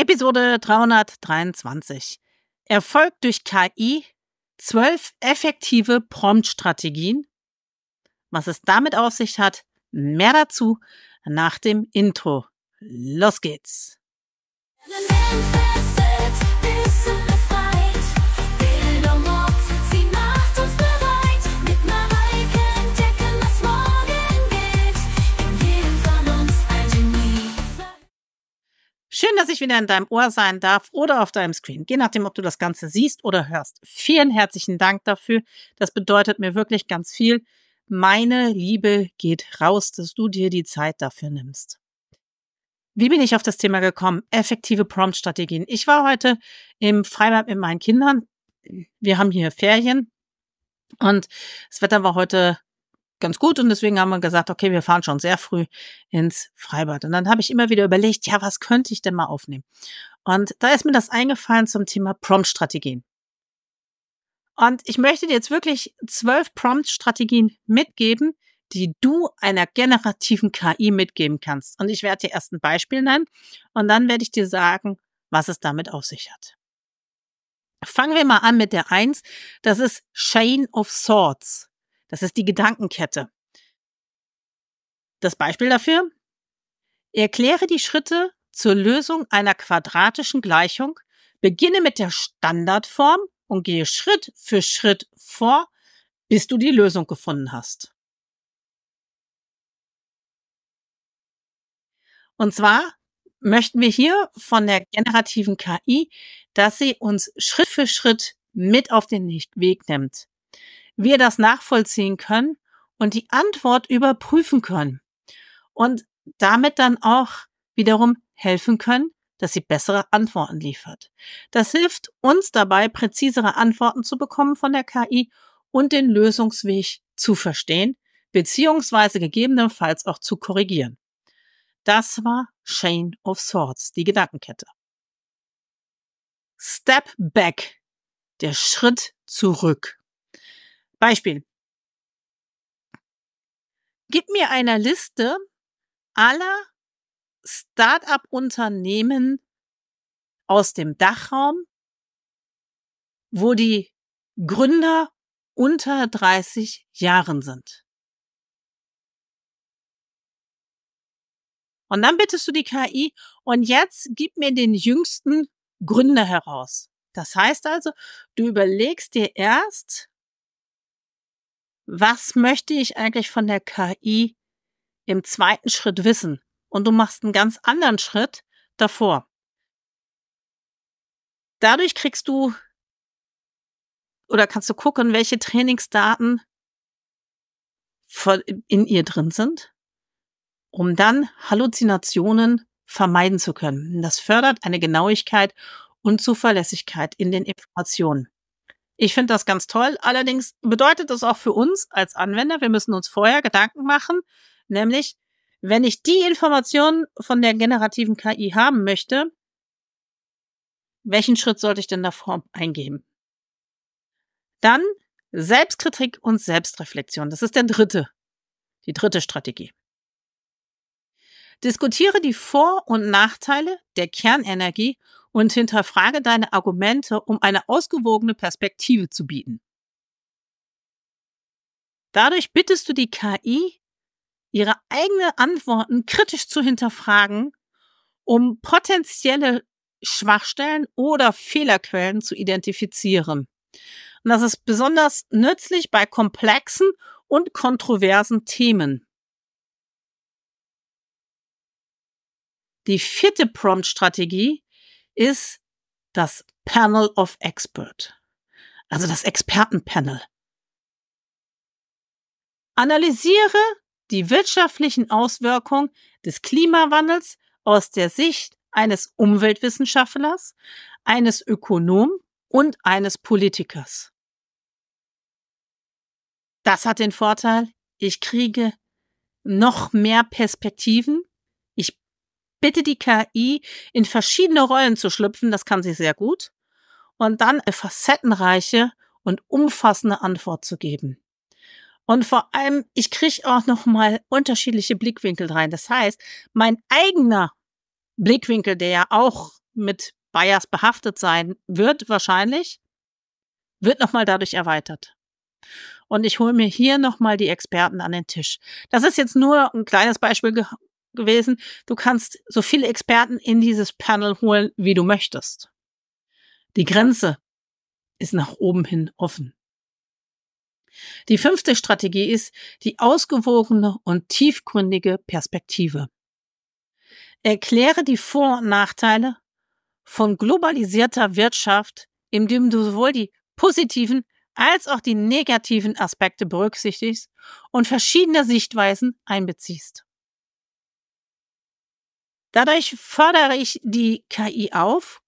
Episode 323. Erfolg durch KI, zwölf effektive Prompt-Strategien. Was es damit auf sich hat, mehr dazu nach dem Intro. Los geht's! Schön, dass ich wieder in deinem Ohr sein darf oder auf deinem Screen, je nachdem, ob du das Ganze siehst oder hörst. Vielen herzlichen Dank dafür. Das bedeutet mir wirklich ganz viel. Meine Liebe geht raus, dass du dir die Zeit dafür nimmst. Wie bin ich auf das Thema gekommen? Effektive Prompt-Strategien. Ich war heute im Freibad mit meinen Kindern. Wir haben hier Ferien und das Wetter war heute ganz gut und deswegen haben wir gesagt, okay, wir fahren schon sehr früh ins Freibad. Und dann habe ich immer wieder überlegt, ja, was könnte ich denn mal aufnehmen? Und da ist mir das eingefallen zum Thema Prompt-Strategien. Und ich möchte dir jetzt wirklich zwölf Prompt-Strategien mitgeben, die du einer generativen KI mitgeben kannst. Und ich werde dir erst ein Beispiel nennen und dann werde ich dir sagen, was es damit auf sich hat. Fangen wir mal an mit der eins. Das ist Chain of Swords. Das ist die Gedankenkette. Das Beispiel dafür? Erkläre die Schritte zur Lösung einer quadratischen Gleichung, beginne mit der Standardform und gehe Schritt für Schritt vor, bis du die Lösung gefunden hast. Und zwar möchten wir hier von der generativen KI, dass sie uns Schritt für Schritt mit auf den Weg nimmt wir das nachvollziehen können und die Antwort überprüfen können und damit dann auch wiederum helfen können, dass sie bessere Antworten liefert. Das hilft uns dabei, präzisere Antworten zu bekommen von der KI und den Lösungsweg zu verstehen, beziehungsweise gegebenenfalls auch zu korrigieren. Das war Chain of Swords, die Gedankenkette. Step back, der Schritt zurück. Beispiel. Gib mir eine Liste aller Start-up-Unternehmen aus dem Dachraum, wo die Gründer unter 30 Jahren sind. Und dann bittest du die KI und jetzt gib mir den jüngsten Gründer heraus. Das heißt also, du überlegst dir erst, was möchte ich eigentlich von der KI im zweiten Schritt wissen? Und du machst einen ganz anderen Schritt davor. Dadurch kriegst du oder kannst du gucken, welche Trainingsdaten in ihr drin sind, um dann Halluzinationen vermeiden zu können. Das fördert eine Genauigkeit und Zuverlässigkeit in den Informationen. Ich finde das ganz toll. Allerdings bedeutet das auch für uns als Anwender, wir müssen uns vorher Gedanken machen, nämlich, wenn ich die Informationen von der generativen KI haben möchte, welchen Schritt sollte ich denn davor eingeben? Dann Selbstkritik und Selbstreflexion. Das ist der dritte, die dritte Strategie. Diskutiere die Vor- und Nachteile der Kernenergie und hinterfrage deine Argumente, um eine ausgewogene Perspektive zu bieten. Dadurch bittest du die KI, ihre eigenen Antworten kritisch zu hinterfragen, um potenzielle Schwachstellen oder Fehlerquellen zu identifizieren. Und das ist besonders nützlich bei komplexen und kontroversen Themen. Die vierte Prompt-Strategie ist das Panel of Expert, also das Expertenpanel. Analysiere die wirtschaftlichen Auswirkungen des Klimawandels aus der Sicht eines Umweltwissenschaftlers, eines Ökonom und eines Politikers. Das hat den Vorteil, ich kriege noch mehr Perspektiven bitte die KI in verschiedene Rollen zu schlüpfen, das kann sie sehr gut, und dann eine facettenreiche und umfassende Antwort zu geben. Und vor allem, ich kriege auch noch mal unterschiedliche Blickwinkel rein. Das heißt, mein eigener Blickwinkel, der ja auch mit Bias behaftet sein wird, wahrscheinlich, wird nochmal dadurch erweitert. Und ich hole mir hier nochmal die Experten an den Tisch. Das ist jetzt nur ein kleines Beispiel gewesen. Du kannst so viele Experten in dieses Panel holen, wie du möchtest. Die Grenze ist nach oben hin offen. Die fünfte Strategie ist die ausgewogene und tiefgründige Perspektive. Erkläre die Vor- und Nachteile von globalisierter Wirtschaft, indem du sowohl die positiven als auch die negativen Aspekte berücksichtigst und verschiedene Sichtweisen einbeziehst. Dadurch fördere ich die KI auf,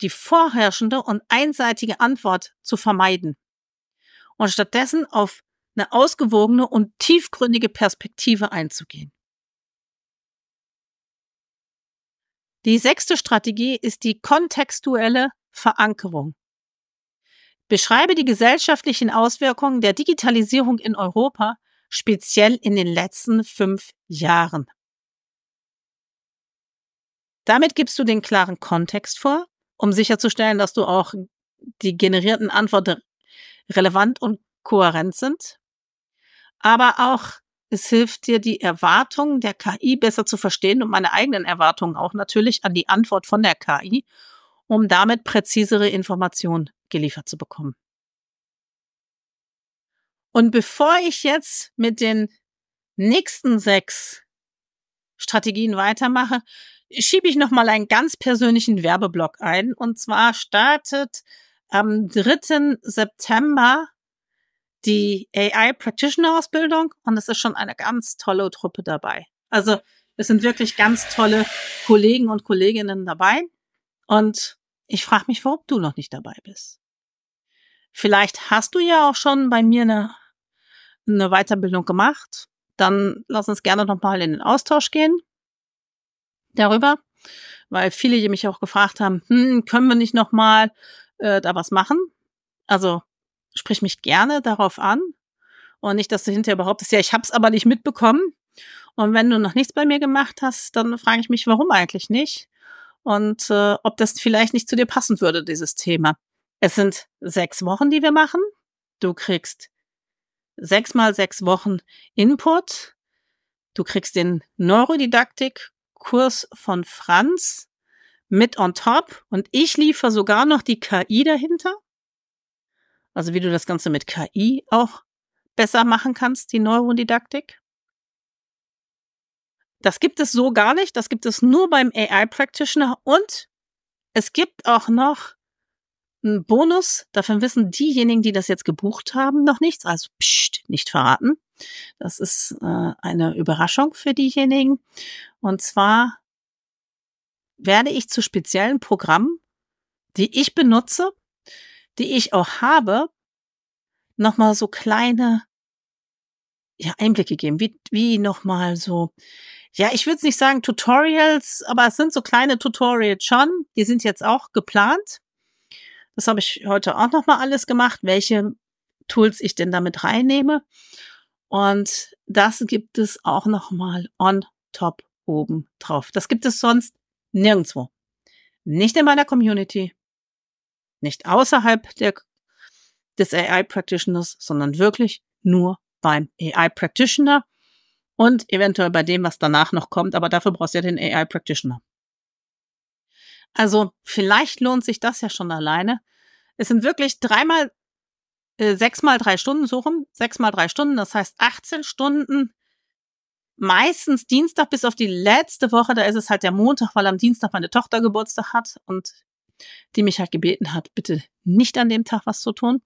die vorherrschende und einseitige Antwort zu vermeiden und stattdessen auf eine ausgewogene und tiefgründige Perspektive einzugehen. Die sechste Strategie ist die kontextuelle Verankerung. Beschreibe die gesellschaftlichen Auswirkungen der Digitalisierung in Europa, speziell in den letzten fünf Jahren. Damit gibst du den klaren Kontext vor, um sicherzustellen, dass du auch die generierten Antworten relevant und kohärent sind. Aber auch es hilft dir, die Erwartungen der KI besser zu verstehen und meine eigenen Erwartungen auch natürlich an die Antwort von der KI, um damit präzisere Informationen geliefert zu bekommen. Und bevor ich jetzt mit den nächsten sechs Strategien weitermache, schiebe ich nochmal einen ganz persönlichen Werbeblock ein. Und zwar startet am 3. September die AI Practitioner Ausbildung und es ist schon eine ganz tolle Truppe dabei. Also es sind wirklich ganz tolle Kollegen und Kolleginnen dabei und ich frage mich, warum du noch nicht dabei bist. Vielleicht hast du ja auch schon bei mir eine, eine Weiterbildung gemacht. Dann lass uns gerne nochmal in den Austausch gehen darüber, weil viele mich auch gefragt haben, hm, können wir nicht nochmal äh, da was machen? Also sprich mich gerne darauf an und nicht, dass du hinterher behauptest, ja, ich hab's aber nicht mitbekommen. Und wenn du noch nichts bei mir gemacht hast, dann frage ich mich, warum eigentlich nicht? Und äh, ob das vielleicht nicht zu dir passen würde, dieses Thema. Es sind sechs Wochen, die wir machen. Du kriegst sechs mal sechs Wochen Input. Du kriegst den Neurodidaktik-Kurs von Franz mit on top und ich liefere sogar noch die KI dahinter. Also wie du das Ganze mit KI auch besser machen kannst, die Neurodidaktik. Das gibt es so gar nicht. Das gibt es nur beim AI Practitioner und es gibt auch noch einen Bonus. Davon wissen diejenigen, die das jetzt gebucht haben, noch nichts. Also pst, nicht verraten. Das ist äh, eine Überraschung für diejenigen. Und zwar werde ich zu speziellen Programmen, die ich benutze, die ich auch habe, nochmal so kleine ja, Einblicke geben, wie, wie nochmal so, ja, ich würde es nicht sagen Tutorials, aber es sind so kleine Tutorials schon, die sind jetzt auch geplant. Das habe ich heute auch nochmal alles gemacht, welche Tools ich denn damit reinnehme. Und das gibt es auch nochmal on top oben drauf. Das gibt es sonst nirgendwo. Nicht in meiner Community, nicht außerhalb der, des AI Practitioners, sondern wirklich nur beim AI Practitioner und eventuell bei dem, was danach noch kommt, aber dafür brauchst du ja den AI Practitioner. Also vielleicht lohnt sich das ja schon alleine. Es sind wirklich dreimal, äh, sechsmal drei Stunden rum, sechsmal drei Stunden, das heißt 18 Stunden. Meistens Dienstag bis auf die letzte Woche, da ist es halt der Montag, weil am Dienstag meine Tochter Geburtstag hat und die mich halt gebeten hat, bitte nicht an dem Tag was zu tun.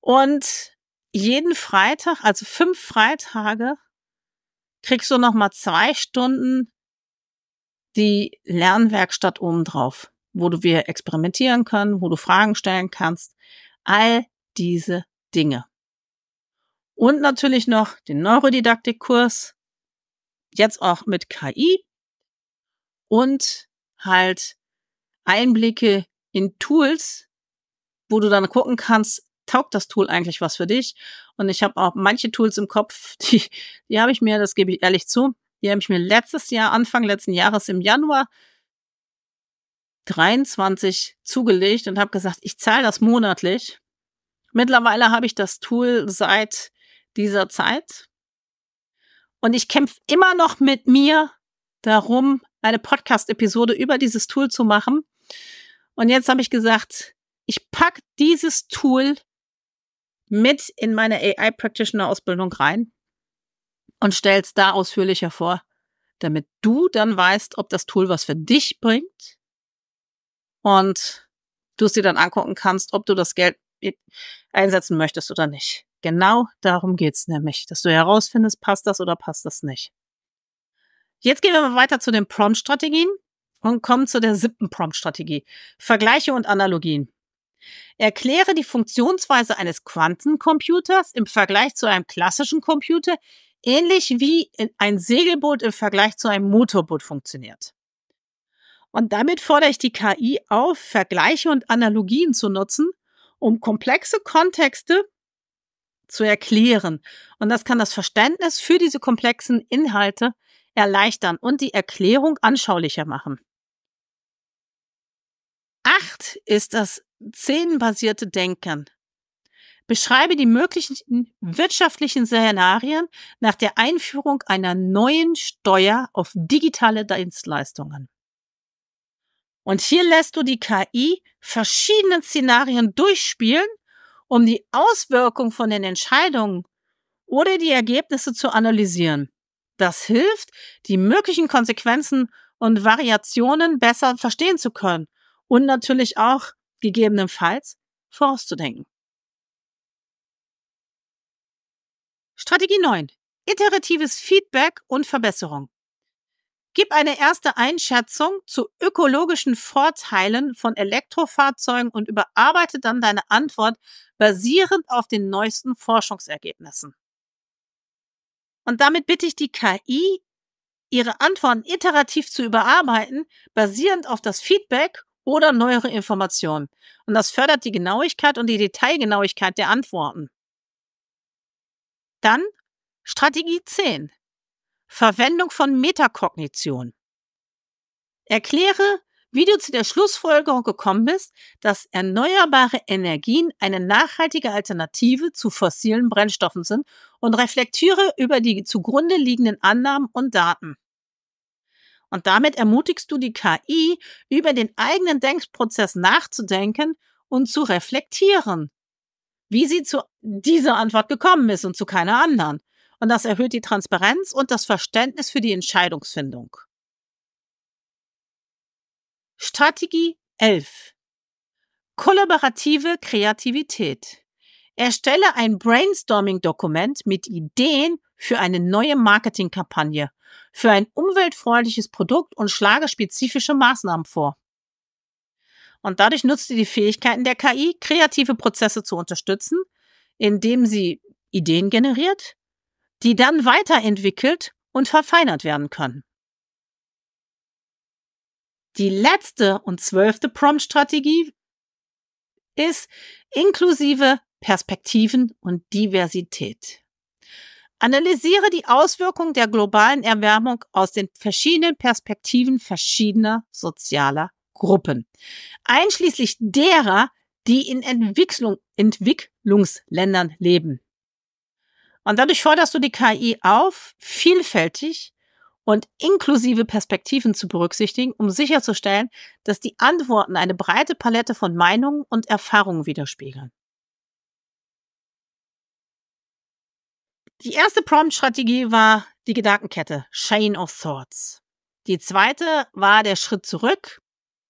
Und jeden Freitag, also fünf Freitage, kriegst du noch mal zwei Stunden die Lernwerkstatt obendrauf, wo du wir experimentieren können, wo du Fragen stellen kannst. All diese Dinge. Und natürlich noch den Neurodidaktikkurs, jetzt auch mit KI und halt Einblicke in Tools, wo du dann gucken kannst, taugt das Tool eigentlich was für dich? Und ich habe auch manche Tools im Kopf, die, die habe ich mir, das gebe ich ehrlich zu, die habe ich mir letztes Jahr, Anfang letzten Jahres im Januar 2023 zugelegt und habe gesagt, ich zahle das monatlich. Mittlerweile habe ich das Tool seit dieser Zeit. Und ich kämpfe immer noch mit mir darum, eine Podcast-Episode über dieses Tool zu machen. Und jetzt habe ich gesagt, ich pack dieses Tool mit in meine AI Practitioner Ausbildung rein und stell's da ausführlicher vor, damit du dann weißt, ob das Tool was für dich bringt und du es dir dann angucken kannst, ob du das Geld einsetzen möchtest oder nicht. Genau darum geht's nämlich, dass du herausfindest, passt das oder passt das nicht. Jetzt gehen wir mal weiter zu den Prompt-Strategien und kommen zu der siebten Prompt-Strategie. Vergleiche und Analogien. Erkläre die Funktionsweise eines Quantencomputers im Vergleich zu einem klassischen Computer, ähnlich wie ein Segelboot im Vergleich zu einem Motorboot funktioniert. Und damit fordere ich die KI auf, Vergleiche und Analogien zu nutzen, um komplexe Kontexte zu erklären. Und das kann das Verständnis für diese komplexen Inhalte erleichtern und die Erklärung anschaulicher machen. Acht ist das szenenbasierte Denken. Beschreibe die möglichen wirtschaftlichen Szenarien nach der Einführung einer neuen Steuer auf digitale Dienstleistungen. Und hier lässt du die KI verschiedene Szenarien durchspielen, um die Auswirkung von den Entscheidungen oder die Ergebnisse zu analysieren. Das hilft, die möglichen Konsequenzen und Variationen besser verstehen zu können und natürlich auch gegebenenfalls vorauszudenken. Strategie 9. Iteratives Feedback und Verbesserung. Gib eine erste Einschätzung zu ökologischen Vorteilen von Elektrofahrzeugen und überarbeite dann deine Antwort basierend auf den neuesten Forschungsergebnissen. Und damit bitte ich die KI, ihre Antworten iterativ zu überarbeiten, basierend auf das Feedback oder neuere Informationen. Und das fördert die Genauigkeit und die Detailgenauigkeit der Antworten. Dann Strategie 10. Verwendung von Metakognition. Erkläre, wie du zu der Schlussfolgerung gekommen bist, dass erneuerbare Energien eine nachhaltige Alternative zu fossilen Brennstoffen sind und reflektiere über die zugrunde liegenden Annahmen und Daten. Und damit ermutigst du die KI, über den eigenen Denkprozess nachzudenken und zu reflektieren, wie sie zu dieser Antwort gekommen ist und zu keiner anderen. Und das erhöht die Transparenz und das Verständnis für die Entscheidungsfindung. Strategie 11. Kollaborative Kreativität. Erstelle ein Brainstorming-Dokument mit Ideen für eine neue Marketingkampagne, für ein umweltfreundliches Produkt und schlage spezifische Maßnahmen vor. Und dadurch nutzt sie die Fähigkeiten der KI, kreative Prozesse zu unterstützen, indem sie Ideen generiert, die dann weiterentwickelt und verfeinert werden können. Die letzte und zwölfte Prompt-Strategie ist inklusive Perspektiven und Diversität. Analysiere die Auswirkungen der globalen Erwärmung aus den verschiedenen Perspektiven verschiedener sozialer Gruppen, einschließlich derer, die in Entwicklung, Entwicklungsländern leben. Und dadurch forderst du die KI auf, vielfältig und inklusive Perspektiven zu berücksichtigen, um sicherzustellen, dass die Antworten eine breite Palette von Meinungen und Erfahrungen widerspiegeln. Die erste Prompt-Strategie war die Gedankenkette, Chain of Thoughts. Die zweite war der Schritt zurück,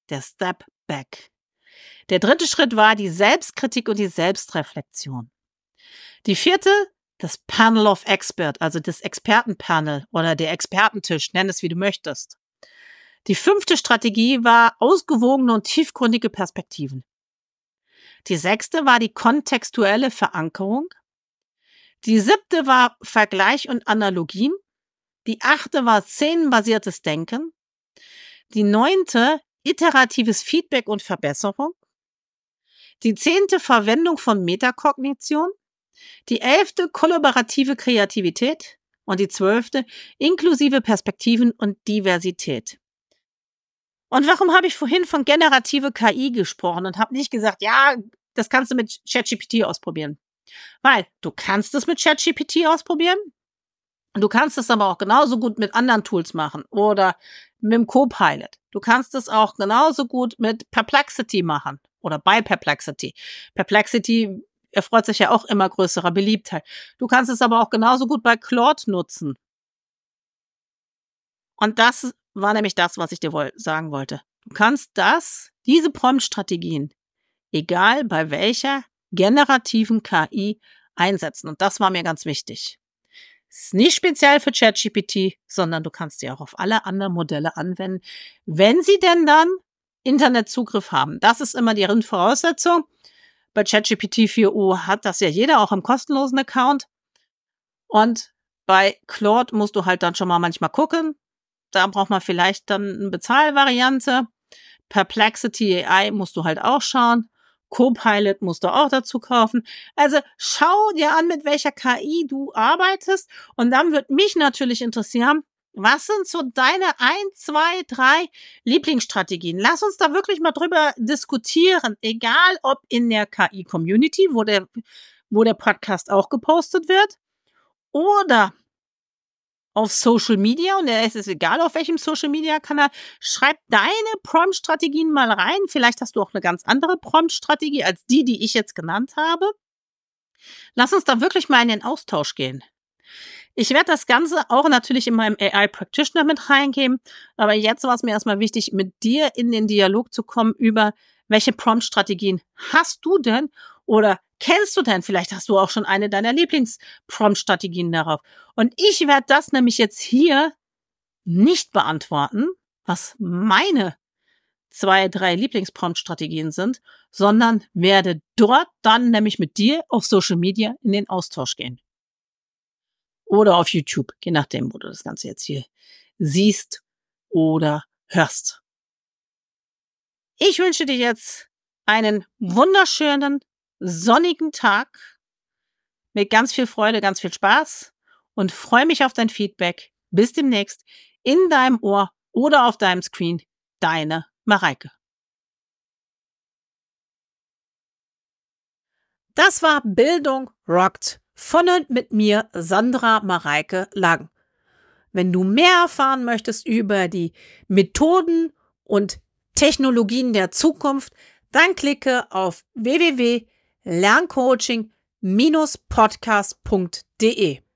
der Step Back. Der dritte Schritt war die Selbstkritik und die Selbstreflexion. Die vierte das Panel of Expert, also das Expertenpanel oder der Expertentisch, nenn es wie du möchtest. Die fünfte Strategie war ausgewogene und tiefgründige Perspektiven. Die sechste war die kontextuelle Verankerung. Die siebte war Vergleich und Analogien. Die achte war szenenbasiertes Denken. Die neunte iteratives Feedback und Verbesserung. Die zehnte Verwendung von Metakognition. Die elfte kollaborative Kreativität und die zwölfte inklusive Perspektiven und Diversität. Und warum habe ich vorhin von generative KI gesprochen und habe nicht gesagt, ja, das kannst du mit ChatGPT ausprobieren? Weil du kannst es mit ChatGPT ausprobieren. Du kannst es aber auch genauso gut mit anderen Tools machen oder mit dem Copilot. Du kannst es auch genauso gut mit Perplexity machen oder bei Perplexity. Perplexity erfreut sich ja auch immer größerer Beliebtheit. Du kannst es aber auch genauso gut bei Claude nutzen. Und das war nämlich das, was ich dir wohl sagen wollte. Du kannst das, diese Prompt-Strategien, egal bei welcher generativen KI einsetzen. Und das war mir ganz wichtig. Es ist nicht speziell für ChatGPT, sondern du kannst sie auch auf alle anderen Modelle anwenden, wenn sie denn dann Internetzugriff haben. Das ist immer die Voraussetzung. Bei ChatGPT 4u hat das ja jeder auch im kostenlosen Account. Und bei Claude musst du halt dann schon mal manchmal gucken. Da braucht man vielleicht dann eine Bezahlvariante. Perplexity AI musst du halt auch schauen. Copilot musst du auch dazu kaufen. Also schau dir an, mit welcher KI du arbeitest. Und dann wird mich natürlich interessieren, was sind so deine ein, zwei, drei Lieblingsstrategien? Lass uns da wirklich mal drüber diskutieren. Egal ob in der KI-Community, wo der, wo der Podcast auch gepostet wird, oder auf Social Media und es ist egal auf welchem Social Media Kanal, schreib deine Prompt-Strategien mal rein. Vielleicht hast du auch eine ganz andere Prompt-Strategie als die, die ich jetzt genannt habe. Lass uns da wirklich mal in den Austausch gehen. Ich werde das Ganze auch natürlich in meinem AI Practitioner mit reingeben, aber jetzt war es mir erstmal wichtig, mit dir in den Dialog zu kommen über welche Prompt-Strategien hast du denn oder kennst du denn? Vielleicht hast du auch schon eine deiner Lieblings-Prompt-Strategien darauf. Und ich werde das nämlich jetzt hier nicht beantworten, was meine zwei, drei Lieblingsprompt-Strategien sind, sondern werde dort dann nämlich mit dir auf Social Media in den Austausch gehen. Oder auf YouTube, je nachdem, wo du das Ganze jetzt hier siehst oder hörst. Ich wünsche dir jetzt einen wunderschönen sonnigen Tag mit ganz viel Freude, ganz viel Spaß und freue mich auf dein Feedback. Bis demnächst in deinem Ohr oder auf deinem Screen. Deine Mareike. Das war Bildung rockt von und mit mir Sandra Mareike Lang. Wenn du mehr erfahren möchtest über die Methoden und Technologien der Zukunft, dann klicke auf www lerncoaching-podcast.de.